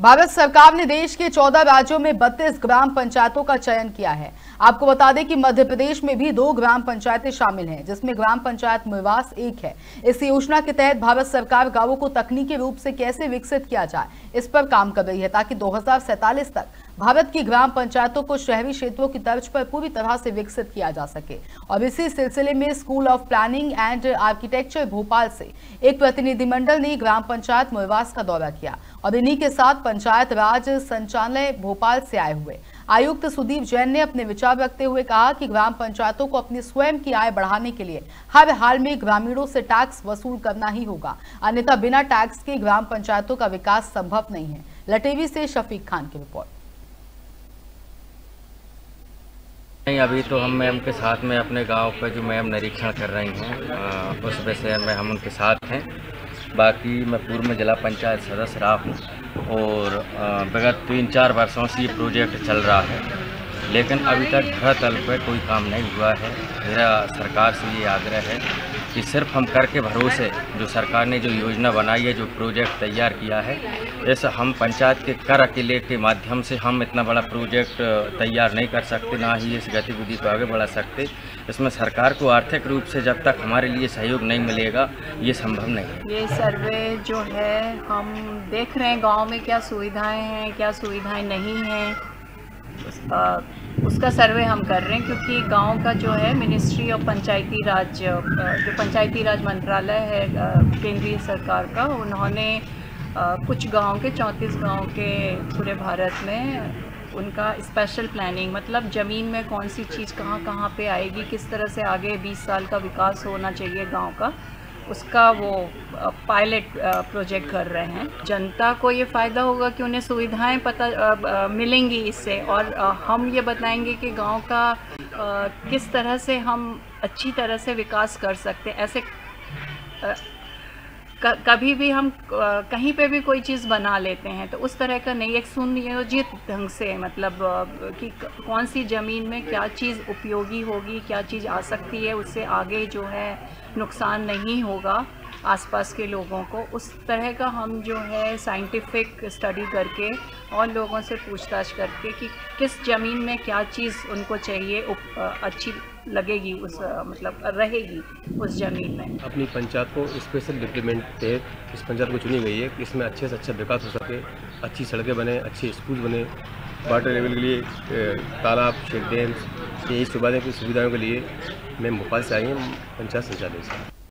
भारत सरकार ने देश के 14 राज्यों में 32 ग्राम पंचायतों का चयन किया है। आपको बता दें कि मध्य प्रदेश में भी दो ग्राम पंचायतें शामिल हैं, जिसमें ग्राम पंचायत निवास एक है। इस योजना के तहत भारत सरकार गाँवों को तकनीकी रूप से कैसे विकसित किया जाए, इस पर काम कर रही है, ताकि दो तक भारत की ग्राम पंचायतों को शहरी क्षेत्रों की तर्ज पर पूरी तरह से विकसित किया जा सके। और इसी सिलसिले में school of planning and architecture Bhopal से एक प्रतिनिधिमंडल ने ग्राम पंचायत मोहवास का दौरा किया। और इन्हीं के साथ पंचायत राज संचालय भोपाल से आए हुए। आयुक्त सुदीप जैन ने अपने विचार रखते हुए कहा कि ग्राम पंचायतों को अपनी स्वयं की आय बढ़ाने के लिए हर हाल में ग्रामीणों से टैक्स वसूल करना ही होगा। अन्यथा बिना टैक्स के ग्राम पंचायतों का विकास संभव नहीं है। लटेवी से शफीक खान की रिपोर्ट। नहीं, अभी तो हम मैम के साथ में अपने गाँव पे जो मैम निरीक्षण कर रही हैं उस विषय में हम उनके साथ हैं। बाकी मैं पूर्व में जिला पंचायत सदस्य रहा हूँ और विगत तीन चार वर्षों से ये प्रोजेक्ट चल रहा है। लेकिन अभी तक धरातल पर कोई काम नहीं हुआ है। मेरा सरकार से ये आग्रह है कि सिर्फ़ हम कर के भरोसे जो सरकार ने जो योजना बनाई है, जो प्रोजेक्ट तैयार किया है ऐसा हम पंचायत के कर अकेले के माध्यम से हम इतना बड़ा प्रोजेक्ट तैयार नहीं कर सकते, ना ही इस गतिविधि को आगे बढ़ा सकते। इसमें सरकार को आर्थिक रूप से जब तक हमारे लिए सहयोग नहीं मिलेगा, ये संभव नहीं है। ये सर्वे जो है, हम देख रहे हैं गाँव में क्या सुविधाएँ हैं, क्या सुविधाएँ नहीं हैं। उसका सर्वे हम कर रहे हैं क्योंकि गाँव का जो है मिनिस्ट्री ऑफ़ पंचायती राज जो पंचायती राज मंत्रालय है केंद्रीय सरकार का, उन्होंने कुछ गाँव के, चौंतीस गाँव के पूरे भारत में उनका स्पेशल प्लानिंग मतलब ज़मीन में कौन सी चीज़ कहाँ कहाँ पे आएगी, किस तरह से आगे 20 साल का विकास होना चाहिए गाँव का उसका वो पायलट प्रोजेक्ट कर रहे हैं। जनता को ये फ़ायदा होगा कि उन्हें सुविधाएँ पता मिलेंगी इससे। और हम ये बताएँगे कि गाँव का किस तरह से हम अच्छी तरह से विकास कर सकते हैं। ऐसे कभी भी हम कहीं पे भी कोई चीज़ बना लेते हैं तो उस तरह का नहीं, एक सुनियोजित ढंग से मतलब कि, कौन सी ज़मीन में क्या चीज़ उपयोगी होगी, क्या चीज़ आ सकती है, उससे आगे जो है नुकसान नहीं होगा। आसपास के लोगों को। उस तरह का हम जो है साइंटिफिक स्टडी करके और लोगों से पूछताछ करके कि किस ज़मीन में क्या चीज़ उनको चाहिए उप, अच्छी लगेगी उस मतलब रहेगी उस ज़मीन में। अपनी पंचायत को स्पेशल डिप्लीमेंट तहत इस पंचायत को चुनी गई है कि इसमें अच्छे से अच्छा विकास हो सके अच्छी सड़कें बने अच्छे स्कूल बने वाटर लेवल के लिए तालाब चेक डैम्स यही सुविधाओं की सुविधाओं के लिए मैं भोपाल से आई हूँ पंचायत संचालय से।